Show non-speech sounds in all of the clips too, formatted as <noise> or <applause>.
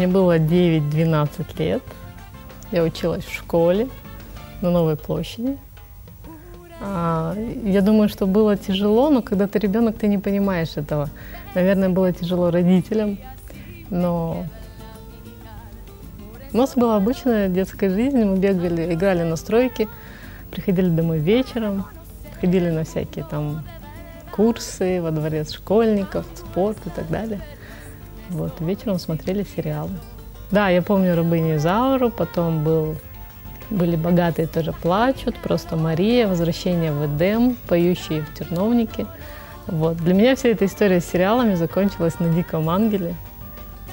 Мне было 9-12 лет. Я училась в школе на Новой площади. А, Я думаю, что было тяжело, но когда ты ребенок, ты не понимаешь этого. Наверное, было тяжело родителям, но у нас была обычная детская жизнь. Мы бегали, играли на стройке, приходили домой вечером, ходили на всякие там курсы во дворец школьников, спорт и так далее. Вот, вечером смотрели сериалы. Да, я помню «Рабыню Изауру», потом был, были «Богатые тоже плачут», «Просто Мария», «Возвращение в Эдем», «Поющие в терновнике». Вот. Для меня вся эта история с сериалами закончилась на «Диком ангеле»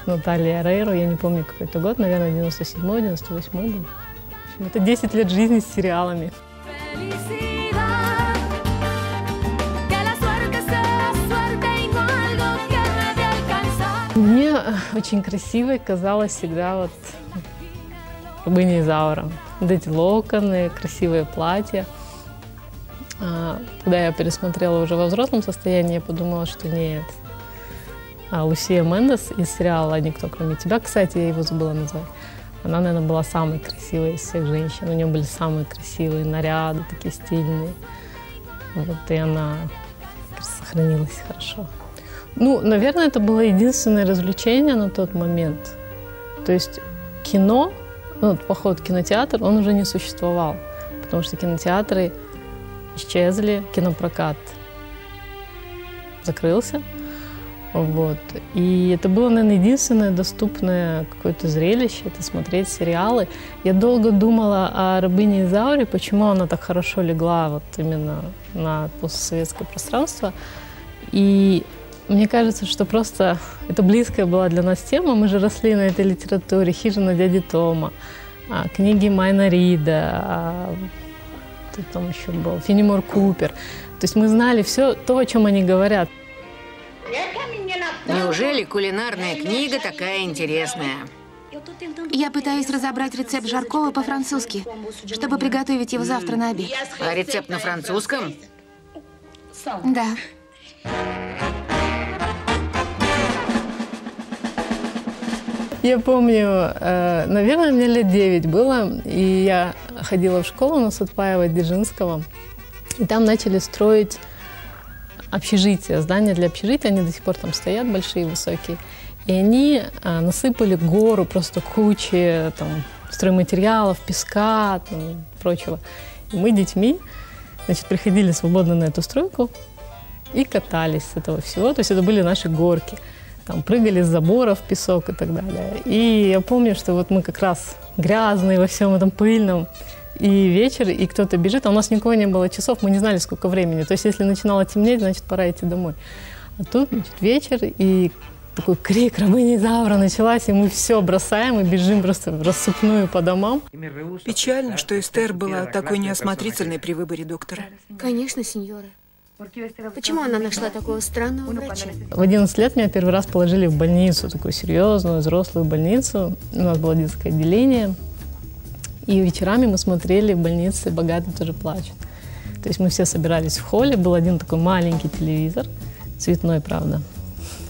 с Натальей Арейро. Я не помню какой это год, наверное, 97-й, 98-й был. В общем, это 10 лет жизни с сериалами. Felicidad, <laughs> Очень красивой казалась всегда вот рабыня Изаура. Вот эти локоны, красивые платья. А, Когда я пересмотрела уже во взрослом состоянии, я подумала, что нет. А Лусия Мендес из сериала «Никто, кроме тебя», кстати, я его забыла назвать, она, наверное, была самой красивой из всех женщин. У нее были самые красивые наряды, такие стильные. Вот, и она сохранилась хорошо. Ну, наверное, это было единственное развлечение на тот момент. То есть кино, ну, поход в кинотеатр, он уже не существовал, потому что кинотеатры исчезли, кинопрокат закрылся. Вот. И это было, наверное, единственное доступное какое-то зрелище, это смотреть сериалы. Я долго думала о рабыне Изауре, почему она так хорошо легла вот именно на постсоветское пространство. И мне кажется, что просто это близкая была для нас тема. Мы же росли на этой литературе. «Хижина дяди Тома», а, книги Майна Рида, а, кто там еще был, Фенимор Купер. То есть мы знали все то, о чем они говорят. Неужели кулинарная книга такая интересная? Я пытаюсь разобрать рецепт жаркого по-французски, чтобы приготовить его завтра на обед. А рецепт на французском? Да. Я помню, э, наверное, мне лет 9 было, и я ходила в школу на Сутпаева Дзержинского, и там начали строить общежития, здания для общежития, они до сих пор там стоят, большие, высокие. И они а, насыпали гору просто кучи там, стройматериалов, песка, там, прочего. И мы детьми значит, приходили свободно на эту стройку и катались с этого всего. То есть это были наши горки. Там прыгали с заборов, песок и так далее. И я помню, что вот мы как раз грязные во всем этом пыльном, и вечер, и кто-то бежит, а у нас никого не было часов, мы не знали, сколько времени. То есть, если начинало темнеть, значит, пора идти домой. А тут, значит, вечер, и такой крик рабыни Завра началась, и мы все бросаем и бежим просто в рассыпную по домам. Печально, что Эстер была такой неосмотрительной при выборе доктора. Конечно, сеньора. Почему она нашла такого странного врача? В 11 лет меня первый раз положили в больницу, такую серьезную, взрослую больницу. У нас было детское отделение. И вечерами мы смотрели в больнице «Богатые тоже плачут». То есть мы все собирались в холле, был один такой маленький телевизор, цветной, правда.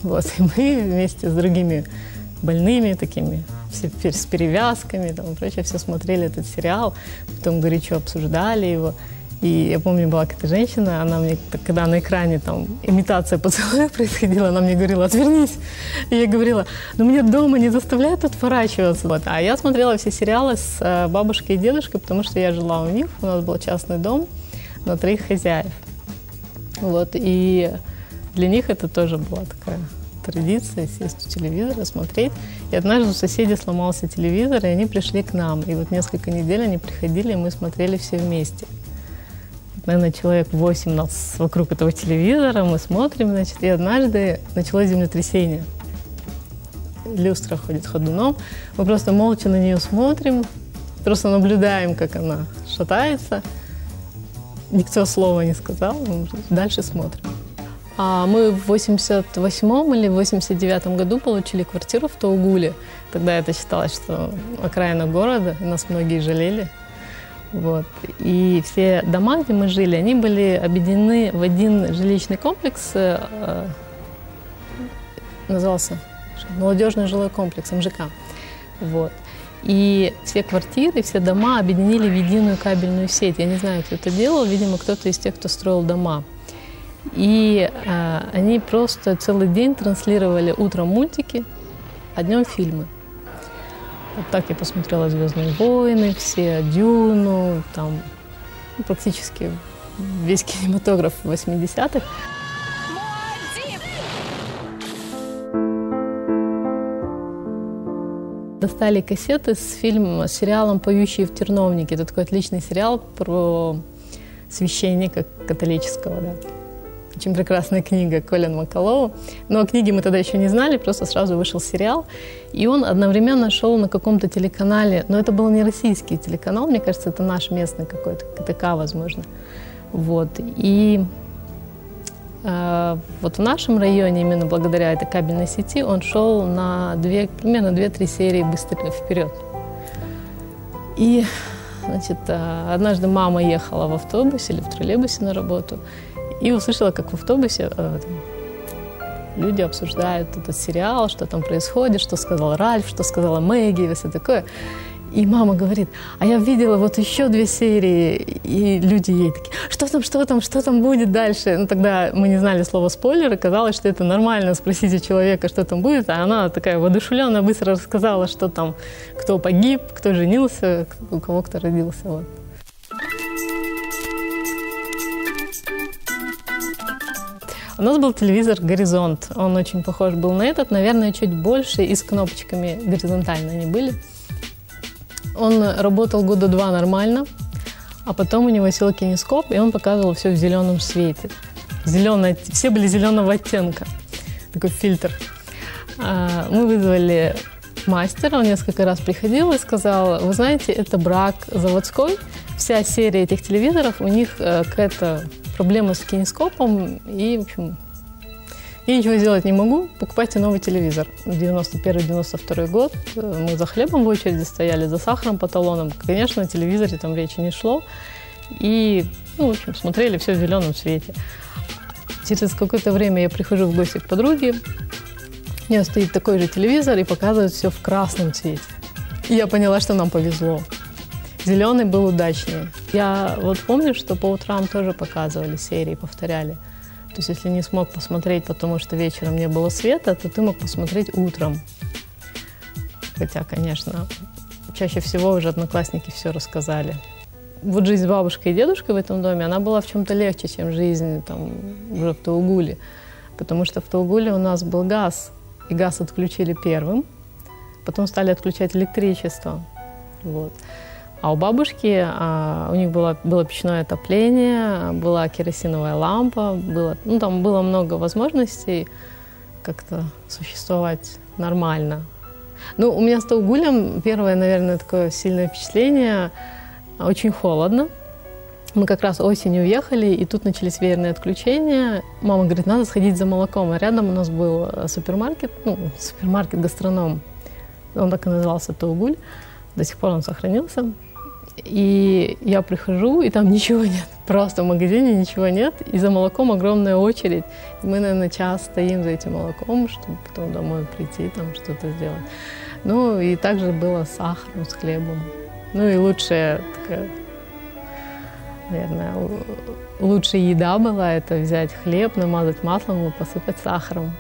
Вот, и мы вместе с другими больными такими, все с перевязками там, и прочее, все смотрели этот сериал, потом горячо обсуждали его. И я помню, была какая-то женщина, она мне, когда на экране там имитация поцелуя <laughs> происходила, она мне говорила, отвернись. И я говорила, ну меня дома не заставляют отворачиваться. Вот. А я смотрела все сериалы с э, бабушкой и дедушкой, потому что я жила у них, у нас был частный дом на троих хозяев. Вот. И для них это тоже была такая традиция сесть у телевизора, смотреть. И однажды у соседей сломался телевизор, и они пришли к нам. И вот несколько недель они приходили, и мы смотрели все вместе наверное, человек 8 нас вокруг этого телевизора, мы смотрим, значит, и однажды началось землетрясение. Люстра ходит ходуном, мы просто молча на нее смотрим, просто наблюдаем, как она шатается. Никто слова не сказал, мы дальше смотрим. А мы в 88 или 89 году получили квартиру в Таугуле. Тогда это считалось, что окраина города, нас многие жалели. Вот. И все дома, где мы жили, они были объединены в один жилищный комплекс, э, назывался молодежный жилой комплекс МЖК. Вот. И все квартиры, все дома объединили в единую кабельную сеть. Я не знаю, кто это делал, видимо, кто-то из тех, кто строил дома. И э, они просто целый день транслировали утром мультики, а днем фильмы. Вот так я посмотрела «Звездные войны», все «Дюну», там ну, практически весь кинематограф 80-х. Достали кассеты с фильмом, с сериалом «Поющие в терновнике». Это такой отличный сериал про священника католического, да. Очень прекрасная книга Колин Макалоу. Но о книге мы тогда еще не знали, просто сразу вышел сериал. И он одновременно шел на каком-то телеканале, но это был не российский телеканал, мне кажется, это наш местный какой-то, КТК, возможно. Вот. И э, вот в нашем районе, именно благодаря этой кабельной сети, он шел на две, примерно 2-3 серии быстрее вперед. И значит, э, однажды мама ехала в автобусе или в троллейбусе на работу и услышала, как в автобусе э, люди обсуждают этот сериал, что там происходит, что сказал Ральф, что сказала Мэгги и все такое. И мама говорит, а я видела вот еще две серии, и люди ей такие, что там, что там, что там будет дальше? Ну, тогда мы не знали слова спойлеры, казалось, что это нормально спросить у человека, что там будет, а она такая воодушевленно быстро рассказала, что там, кто погиб, кто женился, у кого кто родился. Вот. У нас был телевизор «Горизонт». Он очень похож был на этот, наверное, чуть больше и с кнопочками горизонтально они были. Он работал года два нормально, а потом у него сел кинескоп, и он показывал все в зеленом свете. Зеленое, все были зеленого оттенка, такой фильтр. А, Мы вызвали мастера, он несколько раз приходил и сказал, вы знаете, это брак заводской, вся серия этих телевизоров, у них э, какая-то проблема с кинескопом, и, в общем, я ничего сделать не могу, покупайте новый телевизор. 91-92 год, э, мы за хлебом в очереди стояли, за сахаром по талонам. Конечно, о телевизоре там речи не шло. И, ну, в общем, смотрели все в зеленом свете. Через какое-то время я прихожу в гости к подруге, у нее стоит такой же телевизор и показывает все в красном цвете. И я поняла, что нам повезло. Зеленый был удачнее. Я вот помню, что по утрам тоже показывали серии, повторяли. То есть если не смог посмотреть, потому что вечером не было света, то ты мог посмотреть утром. Хотя, конечно, чаще всего уже одноклассники все рассказали. Вот жизнь с бабушкой и дедушкой в этом доме, она была в чем-то легче, чем жизнь там, уже в Таугуле. Потому что в Таугуле у нас был газ, и газ отключили первым, потом стали отключать электричество. Вот. А у бабушки, а, у них было, было печное отопление, была керосиновая лампа, было, ну, там было много возможностей как-то существовать нормально. Ну, у меня с Таугулем первое, наверное, такое сильное впечатление. Очень холодно. Мы как раз осенью уехали, и тут начались веерные отключения. Мама говорит, надо сходить за молоком. А рядом у нас был э, супермаркет, ну, супермаркет-гастроном. Он так и назывался Таугуль. До сих пор он сохранился. И я прихожу, и там ничего нет. Просто в магазине ничего нет. И за молоком огромная очередь. И мы, наверное, час стоим за этим молоком, чтобы потом домой прийти, там что-то сделать. Ну, и также было с сахаром, с хлебом. Ну, и лучшая такая, наверное, лучшая еда была это взять хлеб, намазать маслом и посыпать сахаром.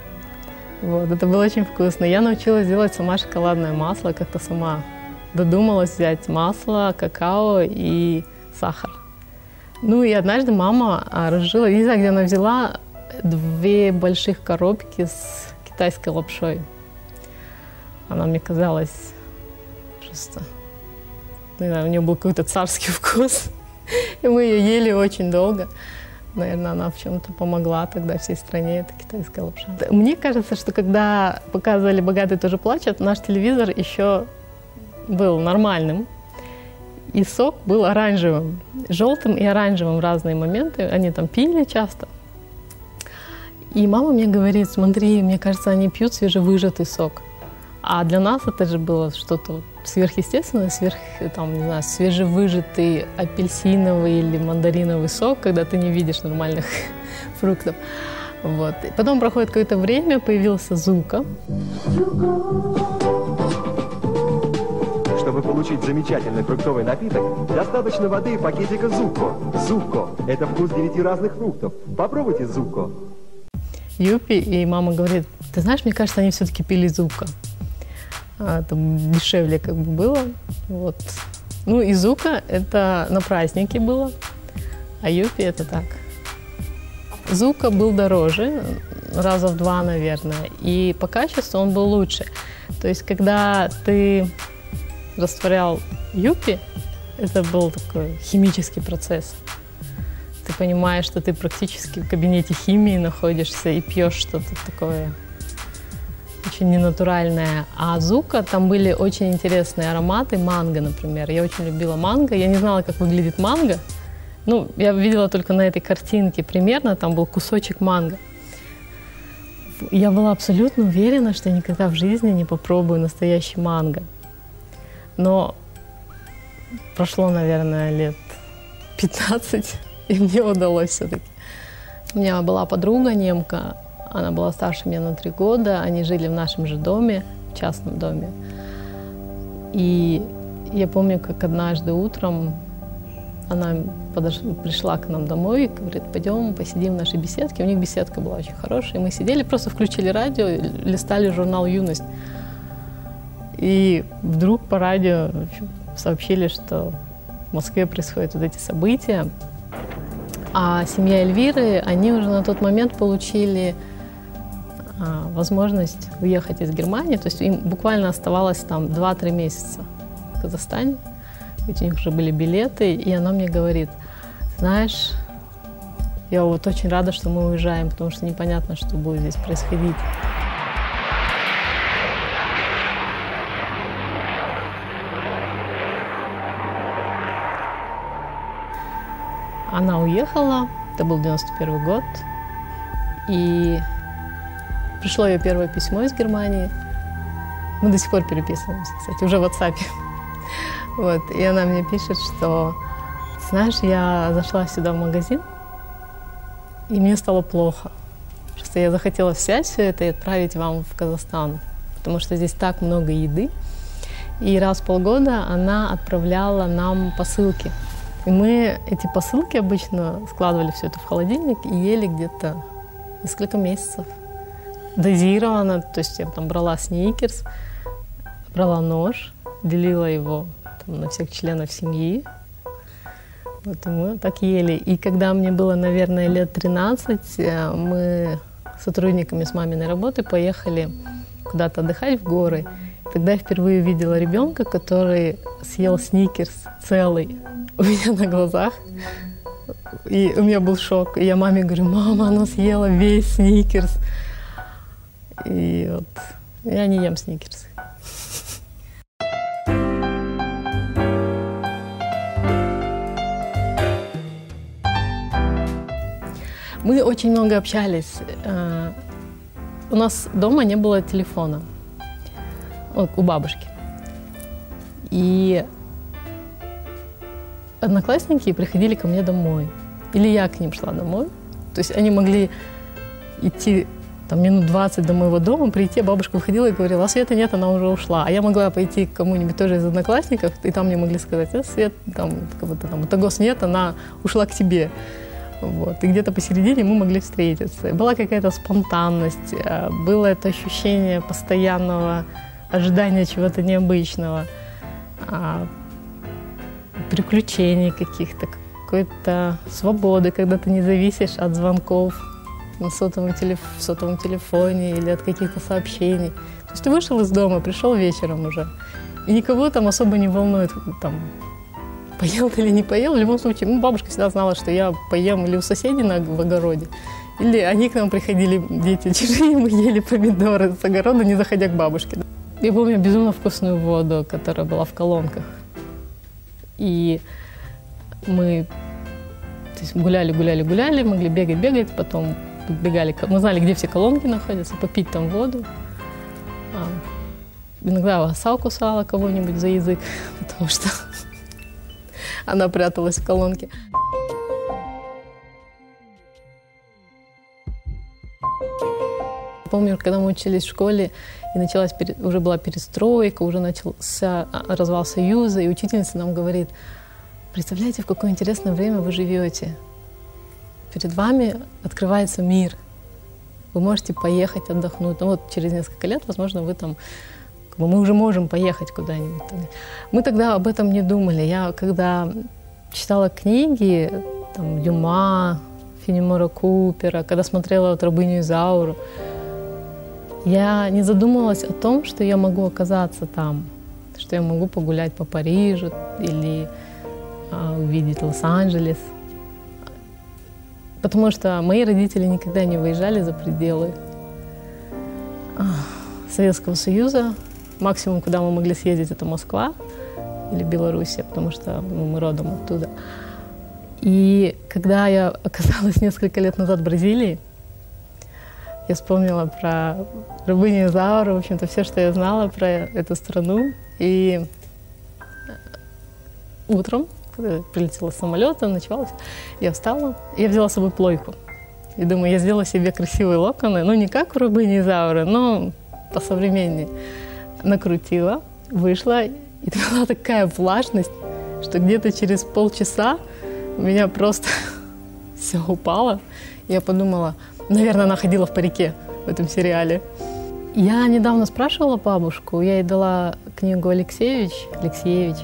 Вот, это было очень вкусно. Я научилась делать сама шоколадное масло, как-то сама додумалась взять масло, какао и сахар. Ну и однажды мама а, разжила, не знаю, где она взяла, две больших коробки с китайской лапшой. Она мне казалась просто... Не знаю, у нее был какой-то царский <laughs> вкус. И мы ее ели очень долго. Наверное, она в чем-то помогла тогда всей стране, это китайская лапша. Мне кажется, что когда показывали «Богатые тоже плачут», наш телевизор еще был нормальным, и сок был оранжевым, желтым и оранжевым в разные моменты. Они там пили часто. И мама мне говорит, смотри, мне кажется, они пьют свежевыжатый сок. А для нас это же было что-то сверхъестественное, сверх, там, не знаю, свежевыжатый апельсиновый или мандариновый сок, когда ты не видишь нормальных <laughs> фруктов. Вот. И потом проходит какое-то время, появился Зука. Чтобы получить замечательный фруктовый напиток, достаточно воды и пакетика Зуко. Зуко – это вкус девяти разных фруктов. Попробуйте Зуко. Юпи, и мама говорит, ты знаешь, мне кажется, они все-таки пили Зука. А, там дешевле как бы было. Вот. Ну и Зука это на празднике было, а Юпи это так. Зука был дороже, раза в два, наверное, и по качеству он был лучше. То есть, когда ты растворял Юпи, это был такой химический процесс. Ты понимаешь, что ты практически в кабинете химии находишься и пьешь что-то такое очень ненатуральное. А Зука, там были очень интересные ароматы, манго, например. Я очень любила манго. Я не знала, как выглядит манго. Ну, я видела только на этой картинке примерно, там был кусочек манго. Я была абсолютно уверена, что никогда в жизни не попробую настоящий манго. Но прошло, наверное, лет 15, <laughs> и мне удалось все-таки. У меня была подруга немка, она была старше меня на три года, они жили в нашем же доме, в частном доме. И я помню, как однажды утром она подош... пришла к нам домой и говорит, пойдем посидим в нашей беседке. У них беседка была очень хорошая. И мы сидели, просто включили радио, листали журнал «Юность». И вдруг по радио сообщили, что в Москве происходят вот эти события. А семья Эльвиры, они уже на тот момент получили а, возможность уехать из Германии. То есть им буквально оставалось там 2-3 месяца в Казахстане. Ведь у них уже были билеты, и она мне говорит, знаешь, я вот очень рада, что мы уезжаем, потому что непонятно, что будет здесь происходить. Она уехала, это был 91 год, и пришло ее первое письмо из Германии. Мы до сих пор переписываемся, кстати, уже в WhatsApp. <laughs> Вот, и она мне пишет, что, знаешь, я зашла сюда в магазин, и мне стало плохо. Просто я захотела взять все это и отправить вам в Казахстан, потому что здесь так много еды. И раз в полгода она отправляла нам посылки. И мы эти посылки обычно складывали все это в холодильник и ели где-то несколько месяцев. Дозированно, то есть я там брала сникерс, брала нож, делила его там, на всех членов семьи. Вот и мы так ели. И когда мне было, наверное, лет 13, э, мы с сотрудниками с маминой работы поехали куда-то отдыхать в горы. Тогда я впервые видела ребенка, который съел сникерс целый у меня на глазах. И у меня был шок. И я маме говорю, мама, она съела весь сникерс. И вот я не ем сникерс. Мы очень много общались. Э, У нас дома не было телефона у бабушки. И одноклассники приходили ко мне домой. Или я к ним шла домой. То есть они могли идти там, минут 20 до моего дома, прийти, а бабушка выходила и говорила, а Света нет, она уже ушла. А я могла пойти к кому-нибудь тоже из одноклассников, и там мне могли сказать, э, Свет, там, кого-то там, Тагос нет, она ушла к тебе. Вот. И где-то посередине мы могли встретиться. Была какая-то спонтанность, э, было это ощущение постоянного ожидания чего-то необычного, а, приключений каких-то, какой-то свободы, когда ты не зависишь от звонков на сотовом, телеф... в сотовом телефоне или от каких-то сообщений. То есть ты вышел из дома, пришел вечером уже, и никого там особо не волнует, там, поел ты или не поел. В любом случае, ну, бабушка всегда знала, что я поем или у соседей на, в огороде, или они к нам приходили, дети <laughs> чужие, мы ели помидоры с огорода, не заходя к бабушке. Я помню безумно вкусную воду, которая была в колонках. И мы то есть гуляли, гуляли, гуляли, могли бегать, бегать, потом бегали, мы знали, где все колонки находятся, попить там воду. А, иногда оса кусала кого-нибудь за язык, <laughs> потому что <laughs> она пряталась в колонке. Помню, когда мы учились в школе, и началась, уже была перестройка, уже начался а, развал Союза, и учительница нам говорит, представляете, в какое интересное время вы живете. Перед вами открывается мир. Вы можете поехать отдохнуть. Ну вот через несколько лет, возможно, вы там мы уже можем поехать куда-нибудь. Мы тогда об этом не думали. Я когда читала книги, там, Дюма, Фенемора Купера, когда смотрела вот «Рабыню Изауру», я не задумывалась о том, что я могу оказаться там, что я могу погулять по Парижу или а, увидеть Лос-Анджелес. Потому что мои родители никогда не выезжали за пределы а, Советского Союза. Максимум, куда мы могли съездить, это Москва или Белоруссия, потому что ну, мы родом оттуда. И когда я оказалась <laughs> несколько лет назад в Бразилии, я вспомнила про рабыню Изауру, в общем-то, все, что я знала про эту страну. И утром, когда прилетела с самолета, ночевалась, я встала, я взяла с собой плойку. И думаю, я сделала себе красивые локоны, ну, не как у рабыни Изауры, но посовременнее. Накрутила, вышла, и <laughs> была такая влажность, что где-то через полчаса у меня просто <laughs> все упало. Я подумала, наверное, она ходила в парике в этом сериале. Я недавно спрашивала бабушку, я ей дала книгу Алексеевич, Алексеевич,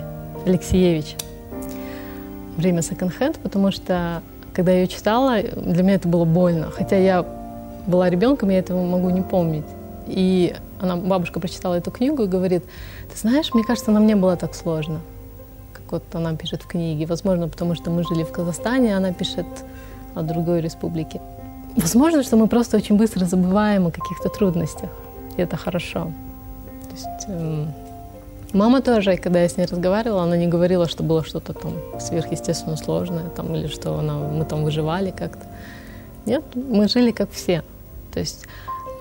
Алексеевич «Время секонд-хенд», потому что, когда я ее читала, для меня это было больно. Хотя я была ребенком, я этого могу не помнить. И она, бабушка прочитала эту книгу и говорит, ты знаешь, мне кажется, нам не было так сложно, как вот она пишет в книге. Возможно, потому что мы жили в Казахстане, а она пишет о другой республике. Возможно, что мы просто очень быстро забываем о каких-то трудностях, и это хорошо. То есть, эм, мама тоже, когда я с ней разговаривала, она не говорила, что было что-то там сверхъестественно сложное, там, или что она, мы там выживали как-то. Нет, мы жили как все. То есть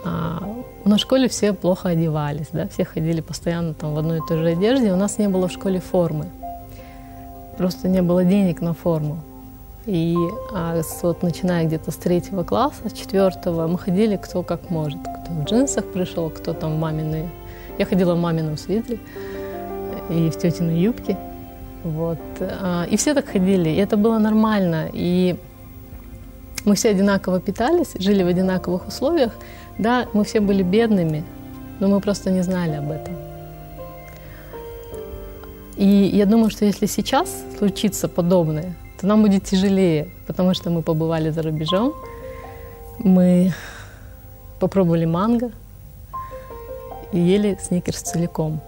а, на школе все плохо одевались, да, все ходили постоянно там в одной и той же одежде. У нас не было в школе формы. Просто не было денег на форму. И а, вот начиная где-то с третьего класса, с четвертого, мы ходили кто как может. Кто в джинсах пришел, кто там в маминой. Я ходила в мамином свитере и в тетиной юбке. Вот. А, и все так ходили, и это было нормально. И мы все одинаково питались, жили в одинаковых условиях. Да, мы все были бедными, но мы просто не знали об этом. И я думаю, что если сейчас случится подобное, то нам будет тяжелее, потому что мы побывали за рубежом, мы попробовали манго и ели сникерс целиком.